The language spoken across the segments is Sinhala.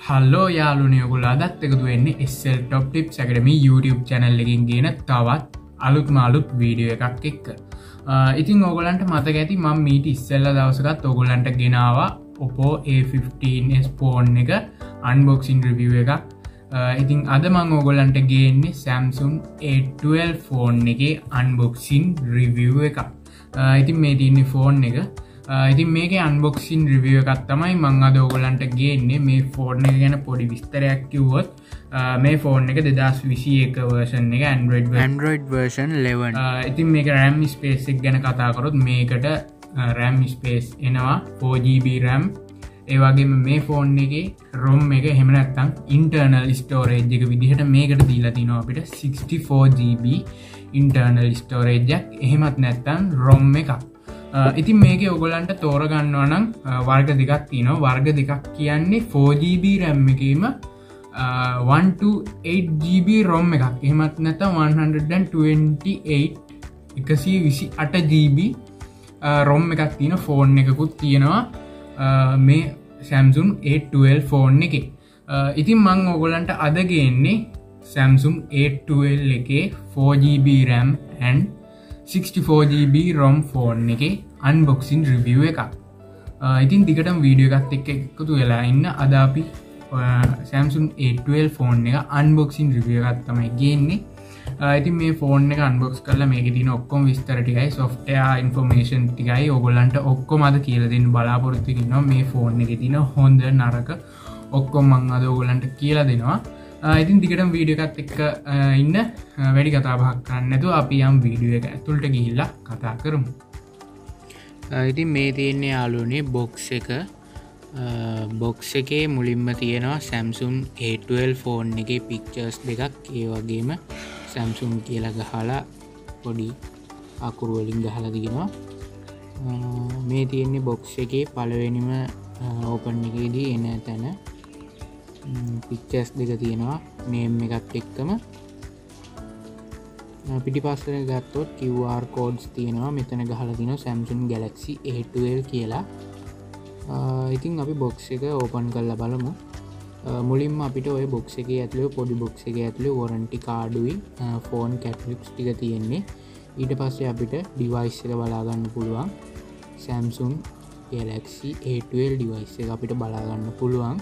හල්ලෝ යාලුනයකුල අදත් එකතු වෙන්නේ එස්සල් ටොප් ටිප් සැකටම YouTube චැනල් එකින් ගෙන තවත් අලුත් මාලුත් වීඩියෝ එකක්. එක්ක ඉතින් ඕගලන්ට මතක ඇති මං මීට ඉස්සල්ල දවසකත් ඔගොලන්ට ගෙනවා ඔපෝ A15 ස්පෝන් එක අන්බොක්සින් රිවිය එකක්. ඉතින් අද මං ඕගොලන්ට ගේන්නේ සැම්සුන් A12 ෆෝන් එක අන්බොක්සින් රිවිය එකක්. ඉතින් මේ තින්නේ ෆෝන් එක. ඉතින් මේක අන්බොක්සින් රිවිය එකත් තමයි මං අද ඕගලන්ට ගේන්නේ. මේ ෆෝර්න එක ගැන පොඩි විස්තරයක් කිව්වොත් මේ ෆෝන් එක දෙදස් විසි එක වර්ෂන් එක ඇන්ඩරෝඩ් Android version 11 ඉතින් මේක රෑම් ස්පේසික් ගැන කතාකරොත් මේකට රෑම් ස්පේස් එනවා 4GB රෑම් ඒවගේම මේ ෆෝන් එක රොම් එක හෙමනත්තම් ඉන්ටර්නල් ස්ටෝරේජ් එක විදිහට මේකට දීලා තිනවා අපිට 64GB ඉන්ටර්නල් ස්ටෝරේජ්ජක් එහෙමත් නැත්තම් රොම් එකක් ඉතින් මේක ඔගොලන්ට තෝරගන්නවා නම් වර්ග දෙකක් තියන වර්ග දෙකක් කියන්නේ 4GB රැම්ම එකීම 128GB රොම් එකක්. එහමත් නැත 128 එකසී විසි අට GB රොම් එකක් තියෙන ෆෝන් එකකුත් තියෙනවා. මේ සැම්සුම් 812 ෆෝන් එක. ඉතින් මං ඔගොලන්ට අදගන්නේ සැම්සුම් 812 එකේ 4GB RAM and 64GB ROM phone එක. අන්බොක්සින් රිවිය එකක්. ඉතින් දිගටම වීඩියෝ එකත් එක්ක එකතු වෙලා ඉන්න. අදාපි සැම්සුන් 812 ෆෝන් එක අන්බොක්සින් රිවිය එකත් තමයි ගන්නේ. ඉතින් මේ ෆෝන් එක අන්බොක්ස් කරල මේක තින ඔක්කොම විස්තර ටිකයි සොෆ්ටයා ඉන්ෆෝර්මේෂන් ටිකයි. ඔගොල්ලන්ට ඔක්කොම අද කියලදින් බලාපොරොත්තුකින්න මේ ෆෝන් එක තින හොඳ නරක ඔක්කොම් මං අද ඔගොලන්ට කියලා දෙනවා. ඉතින් දිගටම වීඩිය එකත් එක්ක ඉන්න. වැඩි කතාබහක් කරන්න නැතු අපි යම් වීඩිය එක ඇතුළට ගිහිල්ලා කතා කරමු. ඉතින් මේ තියෙන්නේ යාලුනේ බොක්ස් එක. බොක්ස් එකේ මුලින්ම තියෙනවා සැම්සුම් A12 ෆෝන් එක පික්චර්ස් දෙකක්. ඒ වගේම සැම්සුම් කියලා ගහලා පොඩි අකුරුවලින් ගහලා තියෙනවා මේ තියෙන්නේ බොක්ස් එකේ පලවෙනිම ඕපන් එකේදී එන තැන. පික්චස් දෙක තියෙනවා. නේම් එකත් එක්කම. පිටි පස්සන ගත්තොත් QR කෝඩ්ස් තියෙනවා. මෙතන ගහල තින සැම්සුන් ගැලක්සි A12 කියලා. ඉතින් අපි බොක්ස් එක ඕපන් කල්ල බලමු. මුලින්ම අපිට ඔය බොක්ස එක ඇතුලේ පොඩි බොක්ස එක ඇතුළේ වරන්ටි කාඩුයි ෆෝන් කැටලික්ස් ටික තියෙන්නේ. ඊට පස්සේ අපිට ඩිවයිස් එක බලාගන්න පුළුවන්. සැම්සුන් ගැලක්සි A12 ඩිවයිස් එක අපිට බලාගන්න පුළුවන්.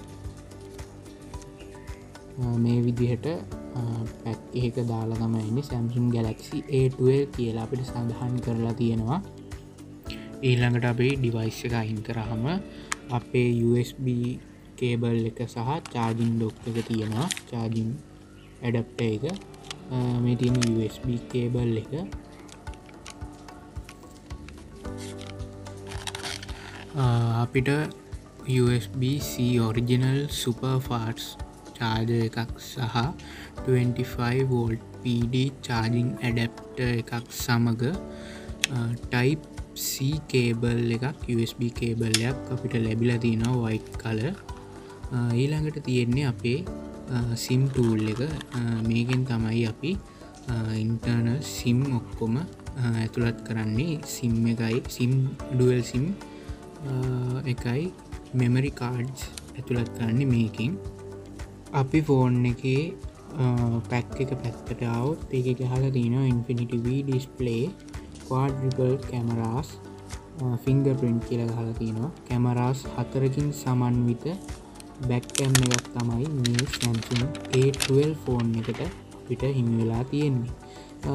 මේ විදිහට පැක් ඒක දාලා තමයින්න සැම්සුම් ගැලක්සි A12 කියලා අපිට සඳහන් කරලා තියෙනවා. ඊළඟට අපේ ඩිවයිස් එක අහින් කරහම අපේ USB කේබල් එක සහ චාජින් ඩොක් එක තියෙනවා. චාජින් ඇඩප්ට එක. මේ තියෙන USB කේබල් එක. අපිට USB-C ඔරිජිනල් සුපර්ෆාර්ටස් චාර්ජ එකක් සහ 25V PD චාර්ජිං ඇඩප්ට එකක් සමඟ ටයිප් C කේබල් එකක් USB කේබල්ලයක් අපිට ලැබිලා තියෙනවා වයිට් කල ඊළඟට තියෙන්නේ අපේ සිම් ටූල් එක. මේකෙන් තමයි අපි ඉන්ටර්න සිම් ඔක්කොම ඇතුළත් කරන්නේ සිම් එකයි සිම් ඩුවල් සිම් එකයි මෙමරි කාඩ්ස් ඇතුළත් කරන්නේ මේකින්. අපි ෆෝන් එක පැක් එක පැත්තට අවුත් එක ගහල තින infinity V display quadruple cameras fingerprint කියල ගහල තියෙනවා කැමරාස් හතරකින් සමන්විත බැක්කැම් එකක් තමයි මේ සැම්සුම් A12 ෆෝන් එකට පිට හිමිවෙලා තියෙන්නේ.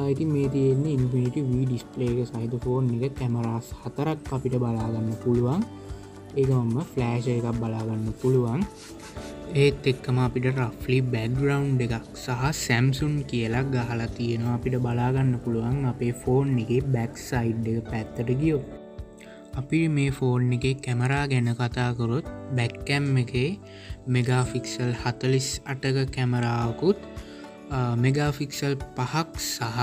ඉති මේ තියෙන්නේ ඉන්ෆිනිට වී ඩිස්පලේක සහිත ෆෝන් එක. කැමරාස් හතරක් අපිට බලාගන්න පුළුවන්. ඒකමම ෆ්ලෑෂ එකක් බලාගන්න පුළුවන්. ඒත් එක්කම අපිට රෆ්ලි බැග්‍රවන්් එකක් සහ සැම්සුන් කියලා ගහලා තියෙනවා. අපිට බලාගන්න පුළුවන් අපේ ෆෝන් එක බැක් සයිඩ් එක පැත්තට ගියෝ අපි මේ ෆෝන් එක කැමරා ගැන කතාකොරොත් බැක්කැම් එකේ මෙගාෆික්සල් හතලිස් අටක කැමරාවකුත් මෙගාෆික්සල් පහක් සහ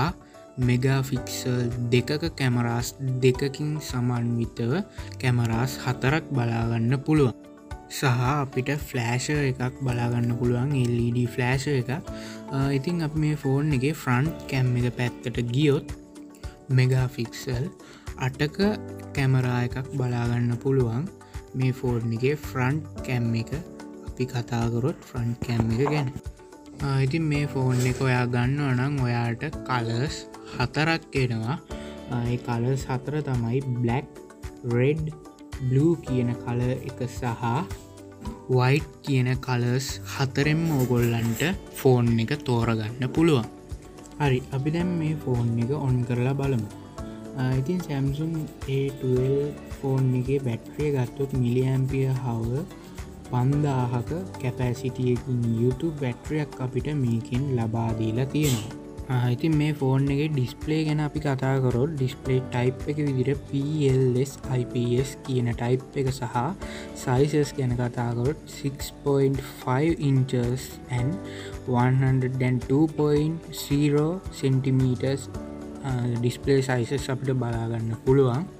මෙගාෆික්සල් දෙකක කැමරාස් දෙකකින් සමන්විතව කැමරාස් හතරක් බලාගන්න පුළුවන්. සහ අපිට ෆ්ලෑෂ එකක් බලාගන්න පුළුවන් LED ෆ්ලෑෂ එක ඉතින් අප මේ ෆෝන් එක ෆ්‍රන්ට් කැම් එක පැත්තට ගියොත් මෙගාෆික්සල් අටක කැමරා එකක් බලාගන්න පුළුවන්. මේ ෆෝර්න් එක ෆ්‍රන්ට් කැම් එක අපි කතාකරොත් ෆ්‍රන්් කැම් එක ගැන. ඉතින් මේ ෆෝන් එක ඔයා ගන්න නම් ඔයාට කලස් හතරක් එනවා. ඒ කලස් හතර තමයි බ්ලක් රෙඩ් බ්ලූ කියන කල එක සහ වයිට් කියන කලස් හතරෙන්ම ඕගොල්ලන්ට ෆෝන් එක තෝරගන්න පුළුවන්. හරි අපි දැම් මේ ෆෝන් එක ඔන් කරලා බලමු. ඉතින් සැම්සුන් ඒ12 ෆෝන් එක බැට්‍රිය ගත්තොත් මිලියම්පිය හව පන්දාහක කැපෑසිටියකින් යුතු බැට්‍රියක් අපිට මේකින් ලබාදීලා තියෙනවා. ඉතින් මේ ෆෝන් එක ඩිස්පලේ ගැන අපි කතා කරොත් ඩිස්පලේ ටයිප් එක විදිර PLS IPS කියන ටයිප් එක සහ සයිසස් ගැන කතාකරොත් 6.5 inches and 102.0 centimetres display sizes අපිට බලාගන්න පුළුවන්.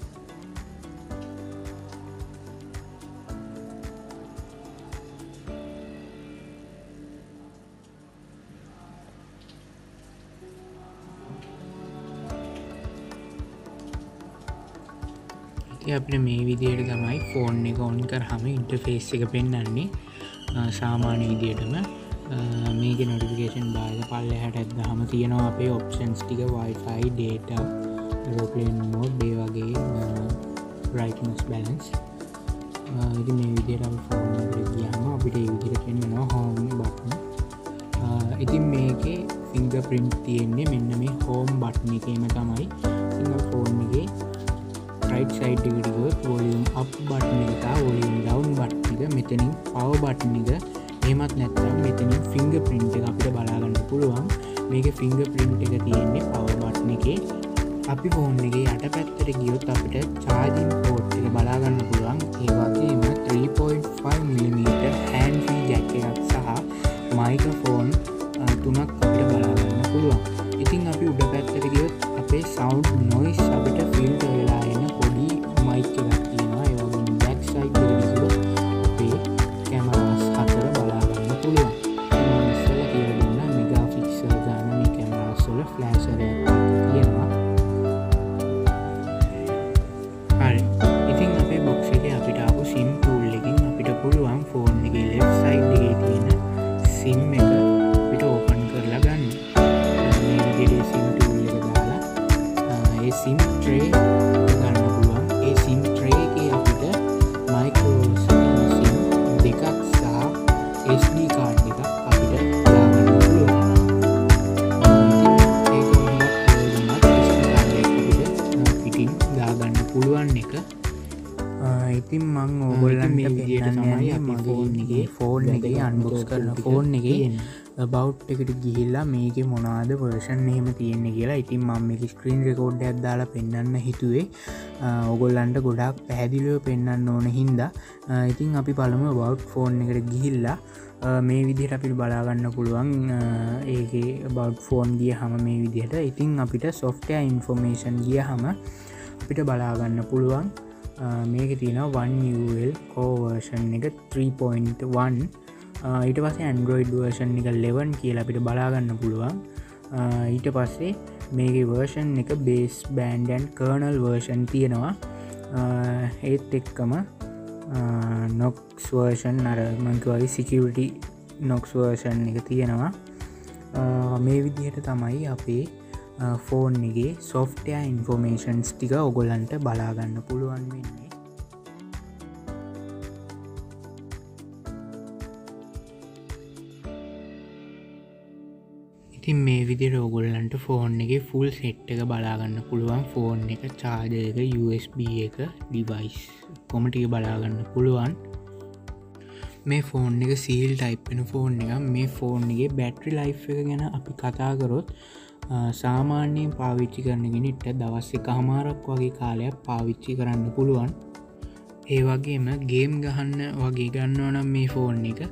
අපට මේ විදියට තමයි ෆෝන් එක ඔන් කරහම ඉන්ටෆේස් එක පෙන්න්නන්නේ සාමාන්‍ය විදියටම. මේක නොටිකේෂන් බාල පල්ල හැට ඇදහම තියෙනවා අපේ ඔප්ෂන්ස් ටික. වයිෆයි ඩේට රෝපලන් මෝඩ් බේ වගේ බ්‍රයිටනස් බැලන්ස් ඉති මේ විදියට ෆෝන් ගියම අපිට විදිර පෙන්න්නවා හෝම බටන ඉතින් මේකේ ෆිංග ප්‍රින්ට් තියෙන්නේ මෙන්න මේ හෝම් බට්න එකේම තමයි. ෆෝන්ගේ රයිට් සයිඩ් එකටගොත් වොලියම් අප් බට්න එක වොලියම් ඩවන් බට්නික මෙතනින් පව බට්නික ඒමත් නැත්තම් මෙතනින් ෆිංග පින්ට් එක අපිට බලාගන්න පුළුවන්. මේක ෆිංග පින්ට් එක තියෙන්නේ පව බට්න එක. අපි ෆෝන් එක යට පැත්තට ගියොත් අපිට චාජින් පෝට් එක බලාගන්න පුළුවන්. ඒවගේම බෞට් එකට ගිහිල්ලා මේක මොනාද වර්ෂන් එහෙම තියෙන්නේ කියලා. ඉතින් මම මේ ස්ක්‍රීන් රෙකෝඩ් ඇත්දාලා පෙන්න්න හිතුවේ. ඔගොල්ලන්ට ගොඩක් පැහැදිලිව පෙන්න්න ඕන හින්දා. ඉතින් අපි පළම බෞට් ෆෝන් එකට ගිහිල්ලා. මේ විදිහට අපිට බලාගන්න පුළුවන් ඒගේ බෞට් ෆෝන් ගිය හම මේ විදිහට. ඉතින් අපිට සොෆ්ටය ඉන්ෆෝර්මේෂන් ගිය හම අපිට බලාගන්න පුළුවන්. මේක තියෙන 1UL කෝවර්ෂන් එක 3.1 ඊට පස්සේ ඇන්ඩරෝයිඩ් වර්ෂන් එක ලෙවන් කියලා අපිට බලාගන්න පුළුවන්. ඊට පස්සේ මේක වර්ෂන් එක බේස් බෑන්ඩන් කර්නල් වර්ෂන් තියෙනවා. ඒත් එක්කම නොක්ස් වර්ෂන් අරමංකවගේ සිකවිටි නොක්ස් වර්ෂන් එක තියෙනවා. මේ විදිහට තමයි අපේ ෆෝන් එක සොෆ්ටය ඉන්ෆෝර්මේෂන්ස් ටික ඔගොල්ලන්ට බලාගන්න පුළුවන් වෙන්නේ. ඉතින් මේ විදිර ඔගොල්ලන්ට ෆෝන් එක ෆුල් සෙට් එක බලාගන්න පුළුවන්. ෆෝන් එක චාජයක USB එක ඩිවයිස් කොමටික බලාගන්න පුළුවන්. මේ ෆෝන් එක සීල් ටයිප්ෙන ෆෝන් එක මේ ෆෝන් එක බැට්‍රි ලයි් එක ගැන අපි කතාකරොත් සාමාන්‍යයෙන් පාවිච්චි කරනගෙනට දවස්ස එක හමාරක් වගේ කාලයක් පාවිච්චි කරන්න පුළුවන්. ඒ වගේම ගේම් ගහන්න වගේ ගන්නවනම් මේ ෆෝන් එක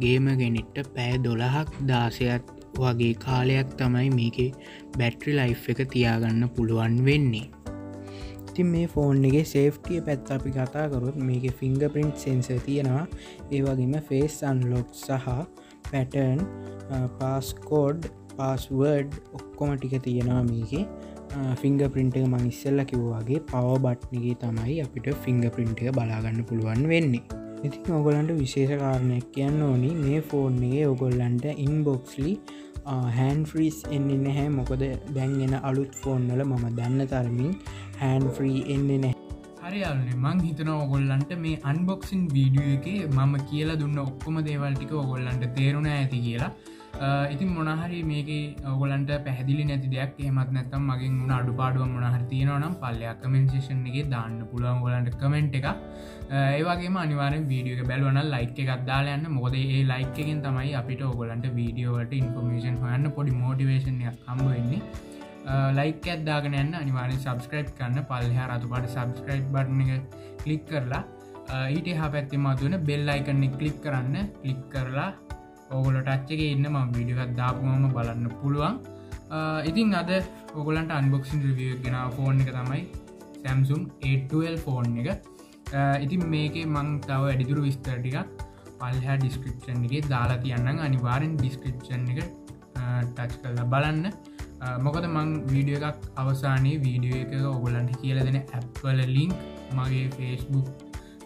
ගේම ගෙනෙට්ට පෑ දොළහක් දාසයත් වගේ කාලයක් තමයි මේක බැට්‍රි ලයි් එක තියාගන්න පුළුවන් වෙන්නේ. ඉතින් මේ ෆෝන් එක සේෆ්ටිය පැත් අපි කතාකරොත් මේක ෆිංග පින්ට් සෙන්ස තියෙනවා ඒවගේම ෆේස් අන්ලොක් සහ පැටර්න් පාස්කෝඩ් පාස්වර්ඩ් ඔක්කොම ටික තියෙනවා මේක. ෆිංග පින්ට එක මං ඉස්සල්ල කිව්වාගේ පව බට්නගේ තමයි අපිට ෆිංග පින්ට එක බලාගන්න පුළුවන් වෙන්නේ. ඉතින් ඔගොලන්ට විශේෂ කාරණයක් කියන්න ඕනි. මේ ෆෝන්ගේ ඔගොල්ලන්ට ඉන්බොක්ස්ලි හැන් ෆ්‍රීස් එන්නේ නැහැ. මොකද දැන්ගෙන අලුත් ෆෝන්නල මම දන්න තරමින් හැන් ෆ්‍රී එන්නේ නැහැ. හරියාලනේ මං හිතන ඔගොල්ලන්ට මේ අන්බොක්සින් වීඩිය එක මම කියලා දුන්න ඔක්කොම දේවල්ටික ඔගොල්ලන්ට තේරුණ ඇති කියලා. ඉතින් මොනහරි මේක ඔගලන්ට පැහදිලි නැති දෙයක් එමත් නැතම් මගින් වුණ අඩු පාඩුව මොනහර තියෙනවනම් පල්ලයක් කමෙන්ශේෂන් එක දාන්න පුළුවන් ගොලන්ට කමෙන්ට් එක ඒවගේ අනිවාරෙන් වීඩියක බැලවන ලයික් එකක් දාලයන්න මොද ඒ ලයික් එකෙන් තමයි අපිට ඔගොලන්ට වීඩියෝවට ඉන්ෆර්මේෂන් හොයන්න පොඩි මෝටිවේශන් හම්බ වෙන්නේ. ලයික් ඇත්දාගෙන යන්න. අනිවාරෙන් සබස්ක්‍රයිබ් කරන්න. පල්හ රතුපාට සබස්ක්‍රයිබ් බටන එක කලික් කරලා ඊට හ පැත්ති මතුවන බෙල් අයිකන්නේ කලික් කරන්න. කලික් කරලා ඕගොල ටච්චක ඉන්න ම විඩියගත් දාපුමම බලන්න පුළුවන්. ඉතින් අද ඔගලන්ට අන්බොක්සින් රිවිය ගෙන ෆෝන් එක තමයි සැම්සුම් 8ල් ෆෝන් එක. ඉතින් මේක මං තව වැඩිදුරු විස්තරටික පල්හ ඩිස්ක්‍රපෂන් එක දාලා තියන්න අනිවාරෙන් ඩිස්ක්‍රපෂන් එක ටච් කරලා බලන්න. මොකද මං වීඩිය එකක් අවසානයේ වීඩියෝ එක ඔගොලන්ට කියල දෙන ඇප්වල ලිංක් මගේ ෆේස්බුක්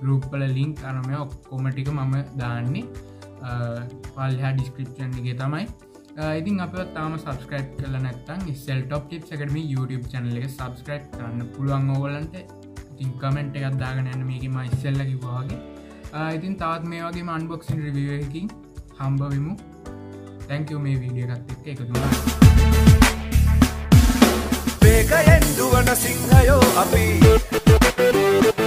ගරුප්පල ලිංක් අනමය ඔක්කොමටික මම දාන්නේ. පල්හා ඩිස්ක්‍රපෂන් එක තමයි. ඉතින් අප තාම සබස්ක්‍රයිප් කල නැත්තන් ඉස්සල් ටොප් ටිප් එකටම YouTube චනල එක සබස්ක්‍රයිප් කරන්න පුළුවන් ඕගලන්ට ඉතින් කමෙන්ට් එකත් දාගෙන යන්න මේක ම ඉස්සල්ල කිවාගේ ඉතින් තාත් මේ වගේ මන්බොක්සින් රිවියකින් හම්බවිමු තැංකව මේ වීඩිය එකත් එක්ක එකතුවා වේගයෙන් දුවන සිංහයෝ අපි.